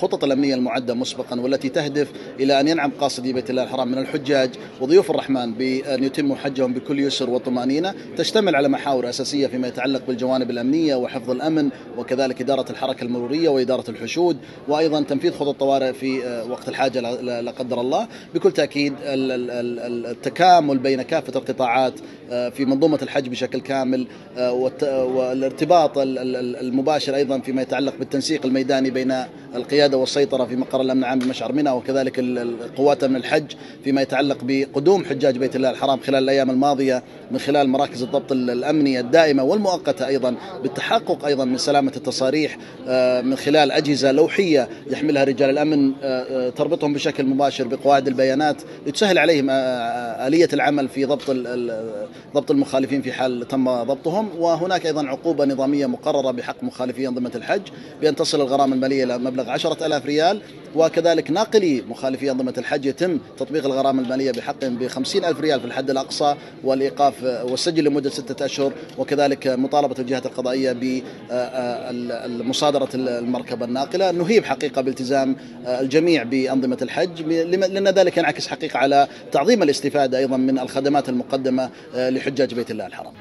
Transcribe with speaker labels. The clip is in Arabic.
Speaker 1: الخطط الأمنية المعدة مسبقا والتي تهدف إلى أن ينعم قاصدي بيت الله الحرام من الحجاج وضيوف الرحمن بأن يتموا حجهم بكل يسر وطمأنينة تشتمل على محاور أساسية فيما يتعلق بالجوانب الأمنية وحفظ الأمن وكذلك إدارة الحركة المرورية وإدارة الحشود وأيضا تنفيذ خطط طوارئ في آه، وقت الحاجة لا قدر الله. بكل تأكيد التكامل بين كافة القطاعات آه، في منظومة الحج بشكل كامل آه، والارتباط المباشر أيضا فيما يتعلق بالتنسيق الميداني بين القيادة والسيطرة في مقر الأمن العام بمشعر منى وكذلك القوات من الحج فيما يتعلق بقدوم حجاج بيت الله الحرام خلال الأيام الماضية من خلال مراكز الضبط الأمنية الدائمة والمؤقتة أيضا بالتحقق أيضا من سلامة التصاريح آه، من خلال أجهزة لوحية يحملها رجال الأمن تربطهم بشكل مباشر بقواعد البيانات لتسهل عليهم آلية العمل في ضبط ضبط المخالفين في حال تم ضبطهم. وهناك أيضا عقوبة نظامية مقررة بحق مخالفي أنظمة الحج بأن تصل الغرامة المالية إلى مبلغ عشرة ألاف ريال وكذلك ناقلي مخالفي أنظمة الحج يتم تطبيق الغرامة المالية بحقهم بخمسين ألف ريال في الحد الأقصى والإيقاف والسجل لمدة ستة أشهر وكذلك مطالبة الجهات القضائية بمصادرة المركبة الناقلة. نهيب حقيقة بالتزام الجميع بأنظمة الحج لأن ذلك ينعكس حقيقة على تعظيم الاستفادة أيضا من الخدمات المقدمة لحجاج بيت الله الحرام.